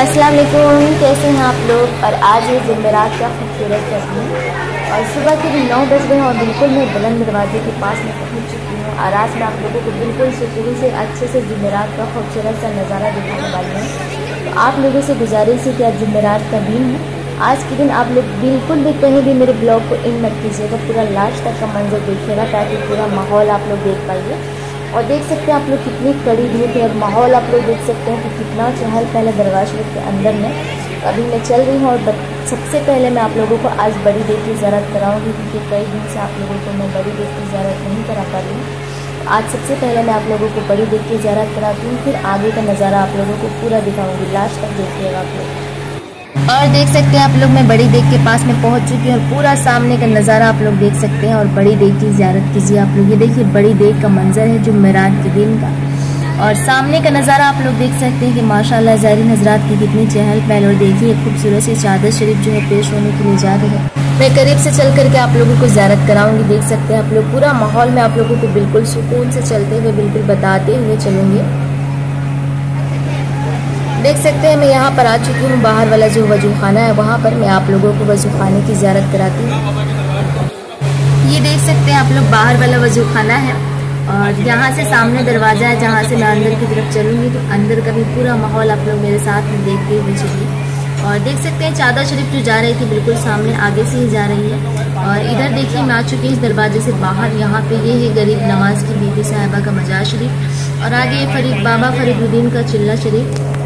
अस्सलाम वालेकुम कैसे हैं आप लोग? और आज ये जुमेरात का खूबसूरत दिन और सुबह के भी नौ बज गए हैं और बिल्कुल मैं बुलंद दरवाजे के पास में पहुँच चुकी हूँ। और आज मैं आप लोगों को बिल्कुल सुकून से, अच्छे से जुमेरात का खूबसूरत सा नज़ारा दिखाने वाली हूँ। तो आप लोगों से गुजारिश है कि आज जुमेरात का दिन है। आज के दिन आप लोग बिल्कुल भी कहीं भी मेरे ब्लॉग को इन मत कीजिएगा। पूरा लास्ट तक का मंजर देखिएगा ताकि पूरा माहौल आप लोग देख पाइए। और देख सकते हैं आप लोग कितनी कड़ी धूप है और माहौल आप लोग देख सकते हैं कि कितना चहल पहले शरीफ के अंदर में। अभी मैं चल रही हूँ और सबसे पहले मैं आप लोगों को आज बड़ी देख की ज़्यारत कराऊँगी क्योंकि कई दिन से आप लोगों को मैं बड़ी देख की ज़्यारत नहीं करा पा रही हूँ। आज सबसे पहले मैं आप लोगों को बड़ी देख की ज़्यारत कराती हूँ, फिर आगे का नज़ारा आप लोगों को पूरा दिखाऊँगी। लास्ट तक देखिएगा आप लोग। और देख सकते हैं आप लोग, मैं बड़ी देख के पास में पहुँच चुकी हूँ और पूरा सामने का नज़ारा आप लोग देख सकते हैं और बड़ी देख की ज्यारत कीजिए आप लोग। ये देखिए, बड़ी देख का मंजर है जो मेराज के दिन का। और सामने का नज़ारा आप लोग देख सकते हैं कि माशाल्लाह ज़ायरीन हजरात की कितनी चहल पहल और देखिए, खूबसूरत सी चादर शरीफ जो है पेश होने के लिए जा रही है। मैं करीब से चल करके आप लोगों को ज्यारत कराऊँगी, देख सकते हैं आप लोग। पूरा माहौल में आप लोगों को बिल्कुल सुकून से चलते हुए, बिल्कुल बताते हुए चलूँगी। देख सकते हैं, मैं यहाँ पर आ चुकी हूँ। बाहर वाला जो वज़ू खाना है, वहाँ पर मैं आप लोगों को वज़ू खाने की ज्यारत कराती हूँ। ये देख सकते हैं, आप लोग बाहर वाला वज़ू खाना है और यहाँ से सामने दरवाज़ा है, जहाँ से मैं अंदर की तरफ़ चलूँगी तो अंदर का भी पूरा माहौल आप लोग मेरे साथ में देखते हुए चलिए और देख सकते हैं, चादर शरीफ जो जा रही थी, बिल्कुल सामने आगे से ही जा रही है। और इधर देखिए, मैं आ चुकी हूँ इस दरवाजे से बाहर। यहाँ पे ये है, गरीब नवाज़ की बीबी साहिबा का मजार शरीफ। और आगे फरीद, बाबा फरीदुद्दीन का चिल्ला शरीफ।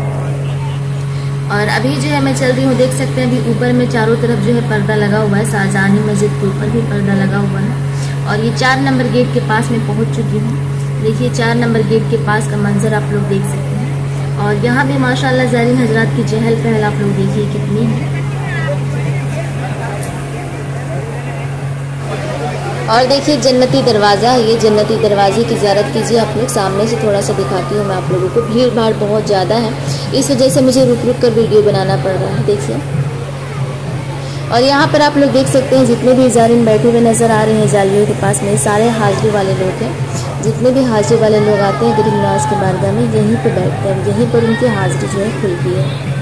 और अभी जो है मैं चल रही हूँ, देख सकते हैं अभी ऊपर में चारों तरफ़ जो है पर्दा लगा हुआ है शाहजहानी मस्जिद के ऊपर भी पर्दा लगा हुआ है। और ये चार नंबर गेट के पास में पहुँच चुकी हूँ। देखिए, चार नंबर गेट के पास का मंजर आप लोग देख सकते हैं। और यहाँ भी माशाल्लाह जारी हजरात की चहल पहल आप लोग देखिए कितनी है। और देखिए, जन्नती दरवाज़ा है ये जन्नती दरवाजे की ज्यारत कीजिए। आप लोग सामने से थोड़ा सा दिखाती हूँ मैं आप लोगों को। भीड़ भाड़ बहुत ज़्यादा है। इस वजह से मुझे रुक रुक कर वीडियो बनाना पड़ रहा है, देखिए। और यहाँ पर आप लोग देख सकते हैं, जितने भी जारिन बैठे हुए नज़र आ रहे हैं जालियों के पास में, सारे हाजिरी वाले लोग हैं। जितने भी हाजिरी वाले लोग आते हैं गरीब नवाज़ के बारगाह में, यहीं पर बैठते हैं। यहीं पर उनकी हाजिरी जो है खुलती है।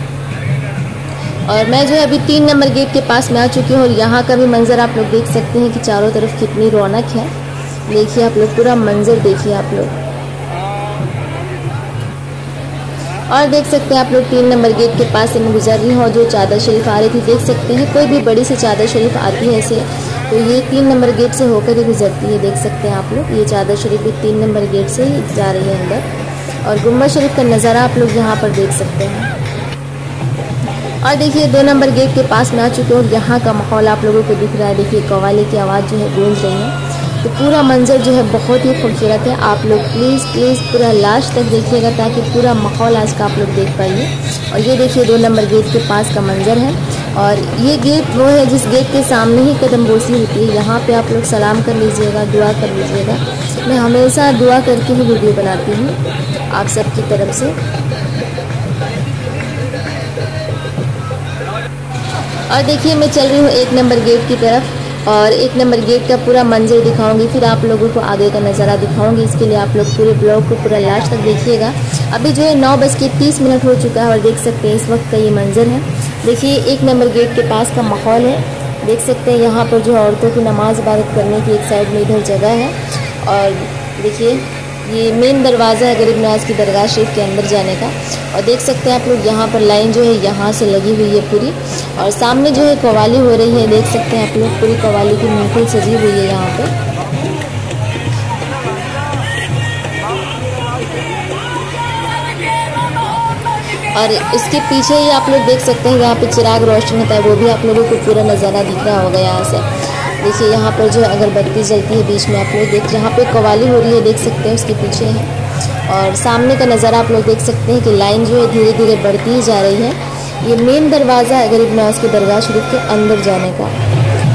और मैं जो है अभी तीन नंबर गेट के पास में आ चुकी हूँ और यहाँ का भी मंज़र आप लोग देख सकते हैं कि चारों तरफ़ कितनी रौनक है। देखिए आप लोग, पूरा मंज़र देखिए आप लोग। और देख सकते हैं आप लोग, तीन नंबर गेट के पास से मैं गुजर रही हूँ और जो चादर शरीफ आ रही थी, देख सकते हैं, कोई भी बड़ी सी चादर शरीफ आती है ऐसे तो ये तीन नंबर गेट से होकर ही गुजरती है, देख सकते हैं आप लोग। ये चादर शरीफ भी तीन नंबर गेट से ही जा रही है अंदर। और गुंबद शरीफ का नज़ारा आप लोग यहाँ पर देख सकते हैं। और देखिए, दो नंबर गेट के पास में आ चुके और यहाँ का माहौल आप लोगों को दिख रहा है। देखिए कवाली की आवाज़ जो है गूंज रही है। तो पूरा मंजर जो है बहुत ही खूबसूरत है। आप लोग प्लीज़ प्लीज़ पूरा लास्ट तक देखिएगा ताकि पूरा माहौल आज का आप लोग देख पाइए। और ये देखिए, दो नंबर गेट के पास का मंजर है। और ये गेट वो है जिस गेट के सामने ही कदम बोसी होती है। यहाँ पे आप लोग सलाम कर लीजिएगा, दुआ कर लीजिएगा। मैं हमेशा दुआ करके ही वीडियो बनाती हूँ आप सबकी तरफ़ से। और देखिए, मैं चल रही हूँ एक नंबर गेट की तरफ़ और एक नंबर गेट का पूरा मंजर दिखाऊँगी। फिर आप लोगों को आगे का नज़ारा दिखाऊँगी। इसके लिए आप लोग पूरे ब्लॉग को पूरा लास्ट तक देखिएगा। अभी जो है, नौ बज के तीस मिनट हो चुका है और देख सकते हैं इस वक्त का ये मंजर है। देखिए, एक नंबर गेट के पास का माहौल है। देख सकते हैं यहाँ पर जो औरतों की नमाज़ इबादत करने की एक साइड में इधर जगह है। और देखिए ये मेन दरवाज़ा है गरीब नवाज़ की दरगाह शरीफ के अंदर जाने का। और देख सकते हैं आप लोग, यहाँ पर लाइन जो है, यहाँ से लगी हुई है पूरी। और सामने जो है कवाली हो रही है, देख सकते हैं आप लोग, पूरी कवाली की महफिल सजी हुई है यहाँ पर और इसके पीछे ही आप लोग देख सकते हैं, यहाँ पे चिराग रोशन होता है, वो भी आप लोगों को पूरा नज़ारा दिख रहा होगा यहाँ से। देखिए, यहाँ पर जो है अगरबत्ती जलती है बीच में, आप लोग देख, यहाँ पे कवाली हो रही है, देख सकते हैं उसके पीछे। है और सामने का नज़ारा आप लोग देख सकते हैं कि लाइन जो है धीरे धीरे बढ़ती ही जा रही है। ये मेन दरवाज़ा है गरीब नवाज़ के दरगाह शरीफ के अंदर जाने का।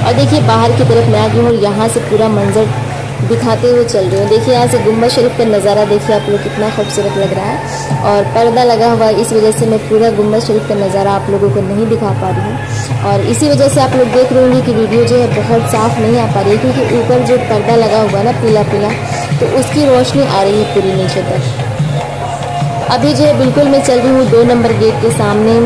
और देखिए, बाहर की तरफ़ मैं आ गई हूँ यहाँ से पूरा मंजर दिखाते हुए चल रही हूँ। देखिए, यहाँ से गुंबद शरीफ का नज़ारा देखिए, आप लोग कितना खूबसूरत लग रहा है। और पर्दा लगा हुआ है, इस वजह से मैं पूरा गुंबद शरीफ का नज़ारा आप लोगों को नहीं दिखा पा रही हूँ। और इसी वजह से आप लोग देख रहे होंगे कि वीडियो जो है बहुत साफ़ नहीं आ पा रही क्योंकि ऊपर जो पर्दा लगा हुआ है ना, पीला पीला तो उसकी रोशनी आ रही है पूरी नीचे तक। अभी जो है बिल्कुल मैं चल रही हूँ दो नंबर गेट के सामने,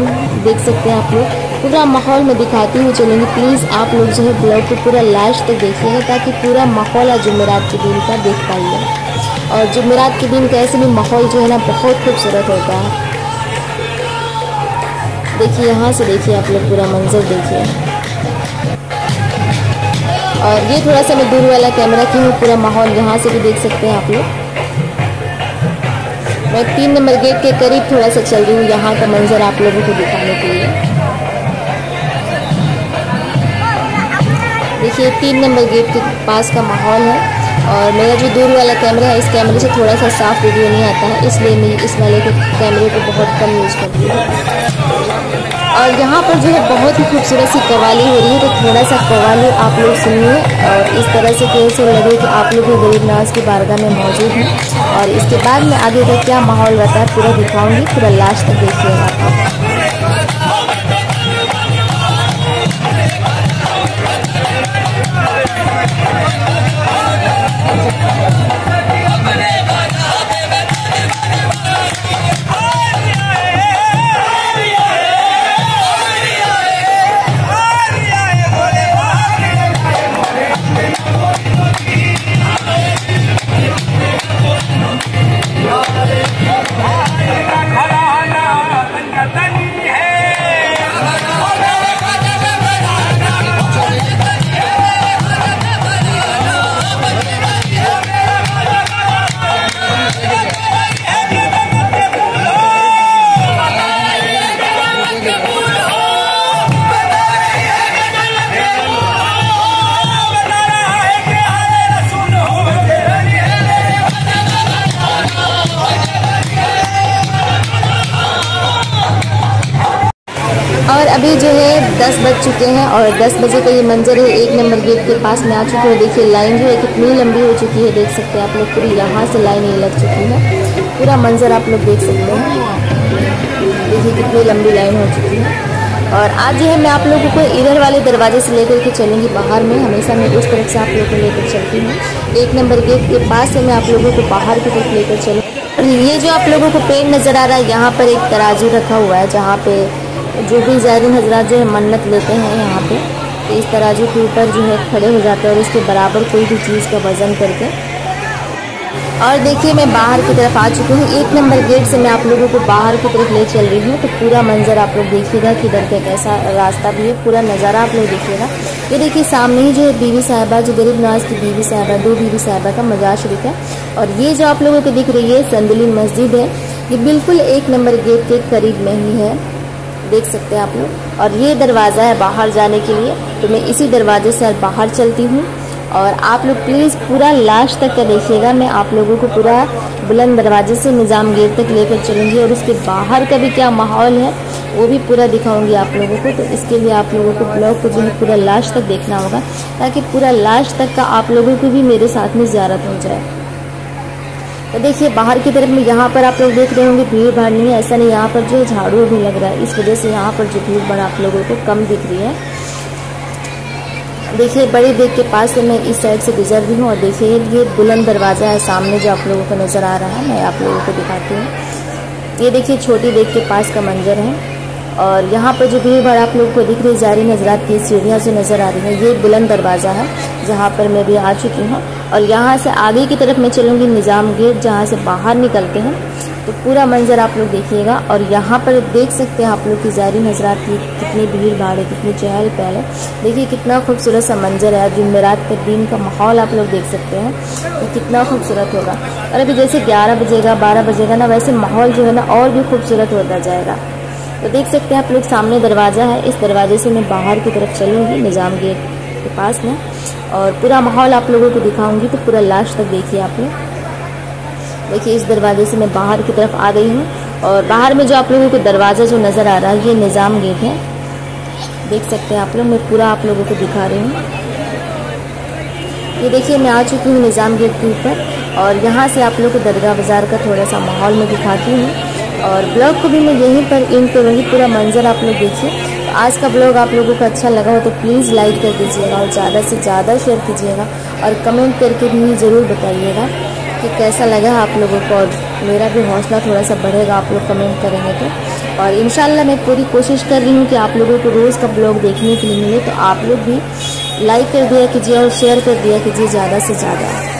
देख सकते हैं आप लोग। पूरा माहौल में दिखाती हूँ, चलूँगी। प्लीज़ आप लोग जो है ब्लॉग को पूरा लास्ट तक देखिएगा, ताकि पूरा माहौल आज जुमेरात के दिन का देख पाइए। और जुमेरात के दिन का ऐसे भी माहौल जो है ना, बहुत खूबसूरत होता है देखिए, यहाँ से देखिए, आप लोग पूरा मंजर देखिए। और ये थोड़ा सा मैं दूर वाला कैमरा की हूँ, पूरा माहौल यहाँ से भी देख सकते हैं आप लोग। मैं तीन नंबर गेट के करीब थोड़ा सा चल रही हूँ, यहाँ का मंजर आप लोगों को दिखाने के लिए। देखिए, तीन नंबर गेट के पास का माहौल है। और मेरा जो दूर वाला कैमरा है, इस कैमरे से थोड़ा सा साफ़ वीडियो नहीं आता है, इसलिए मैं इस वाले के, कैमरे को बहुत कम यूज़ करती हूँ। और यहाँ पर जो है बहुत ही खूबसूरत सी कवाली हो रही है तो थोड़ा सा कवाली आप लोग सुनिए। और इस तरह से कैसे लगे कि आप लोग भी गरीब नवाज़ की बारगाह में मौजूद हैं। और इसके बाद में आगे का क्या माहौल रहता है, पूरा दिखाऊँगी, पूरा लास्ट तक देखिएगा। अभी जो है दस बज चुके हैं और दस बजे का ये मंजर है, एक नंबर गेट के पास में आ चुके हैं। देखिए, लाइन जो है कितनी लंबी हो चुकी है, देख सकते हैं आप लोग, पूरी यहाँ से लाइन ये लग चुकी है। पूरा मंजर आप लोग देख सकते हैं। देखिए, कितनी लंबी लाइन हो चुकी है। और आज जो है, मैं आप लोगों को इधर वाले दरवाजे से लेकर के चलूँगी बाहर में। हमेशा मैं उस तरफ़ से आप लोगों को लेकर चलती हूँ। एक नंबर गेट के पास से मैं आप लोगों को बाहर की तरफ़ लेकर चलूँ ये जो आप लोगों को पेड़ नज़र आ रहा है, यहाँ पर एक तराजू रखा हुआ है, जहाँ पे जो भी ज़ायरीन हजरात जो है मन्नत लेते हैं यहाँ पे तो इस तराजू के ऊपर जो है खड़े हो जाते हैं और इसके बराबर कोई भी चीज़ का वज़न करके। और देखिए, मैं बाहर की तरफ़ आ चुकी हूँ। एक नंबर गेट से मैं आप लोगों को बाहर की तरफ़ ले चल रही हूँ तो पूरा मंजर आप लोग देखिएगा कि इधर का कैसा रास्ता भी है। पूरा नज़ारा आप लोग देखिएगा। ये देखिए, सामने ही जो है बीवी साहिबा, जो गरीब नवाज़ की बीवी साहिबा, दो बीवी साहिबा का मजार शरीफ है। और ये जो आप लोगों को दिख रही है, संदुलिन मस्जिद है। ये बिल्कुल एक नंबर गेट के करीब में ही है। देख सकते हैं आप लोग। और ये दरवाज़ा है बाहर जाने के लिए तो मैं इसी दरवाजे से बाहर चलती हूँ। और आप लोग प्लीज़ पूरा लास्ट तक का देखिएगा। मैं आप लोगों को पूरा बुलंद दरवाजे से निज़ाम गेट तक लेकर चलूँगी। और उसके बाहर का भी क्या माहौल है, वो भी पूरा दिखाऊँगी आप लोगों को। तो इसके लिए आप लोगों को ब्लॉग को जो है पूरा लास्ट तक देखना होगा, ताकि पूरा लास्ट तक का आप लोगों को भी मेरे साथ में ज़्यारत हो जाए। तो देखिए, बाहर की तरफ़ में यहाँ पर आप लोग देख रहे होंगे, भीड़ भाड़ नहीं है, ऐसा नहीं, यहाँ पर जो झाड़ू भी लग रहा है, इस वजह से यहाँ पर जो भीड़ भाड़ आप लोगों को कम दिख रही है। देखिए, बड़ी देख के पास से मैं इस साइड से गुजर रही हूँ और देखिए, ये बुलंद दरवाज़ा है, सामने जो आप लोगों को नज़र आ रहा है, मैं आप लोगों को दिखाती हूँ। ये देखिए, छोटी देख के पास का मंजर है और यहाँ पर जो भीड़ भाड़ आप लोगों को दिख रही जारी नजरात की सीढ़ियाँ जो नज़र आ रही हैं, ये बुलंद दरवाज़ा है, जहाँ पर मैं भी आ चुकी हूँ। और यहाँ से आगे की तरफ़ मैं चलूँगी निज़ाम गेट, जहाँ से बाहर निकलते हैं। तो पूरा मंजर आप लोग देखिएगा और यहाँ पर देख सकते हैं आप लोग की जारी नजरात की कितनी भीड़ भाड़ है, कितनी चहल पहल है। देखिए कितना खूबसूरत सा मंजर है जुमेरात के दिन का माहौल आप लोग देख सकते हैं तो कितना खूबसूरत होगा। और अभी जैसे ग्यारह बजेगा, बारह बजेगा ना, वैसे माहौल जो है ना और भी खूबसूरत होता जाएगा। तो देख सकते हैं आप लोग, सामने दरवाज़ा है, इस दरवाजे से मैं बाहर की तरफ़ चलूँगी, निज़ाम गेट। के पास में। और पूरा माहौल आप लोगों को दिखाऊँगी तो पूरा लास्ट तक देखिए आप लोग देखिए, इस दरवाजे से मैं बाहर की तरफ़ आ गई हूँ। और बाहर में जो आप लोगों को दरवाज़ा जो नज़र आ रहा है, ये निज़ाम गेट है। देख सकते हैं आप लोग, मैं पूरा आप लोगों को दिखा रही हूँ। ये देखिए, मैं आ चुकी हूँ निज़ाम गेट के ऊपर। और यहाँ से आप लोग को दरगाह बाज़ार का थोड़ा सा माहौल में दिखाती हूँ। और ब्लॉग को भी मैं यहीं पर इन पे वही पूरा मंजर आप लोग देखिए। आज का ब्लॉग आप लोगों को अच्छा लगा हो तो प्लीज़ लाइक कर दीजिएगा और ज़्यादा से ज़्यादा शेयर कीजिएगा और कमेंट करके भी ज़रूर बताइएगा कि कैसा लगा आप लोगों को और मेरा भी हौसला थोड़ा सा बढ़ेगा, आप लोग कमेंट करेंगे तो। और इन मैं पूरी कोशिश कर रही हूँ कि आप लोगों को रोज़ का ब्लॉग देखने के लिए मिले तो आप लोग भी लाइक कर दिया कीजिए और शेयर कर दिया कीजिए ज़्यादा से ज़्यादा।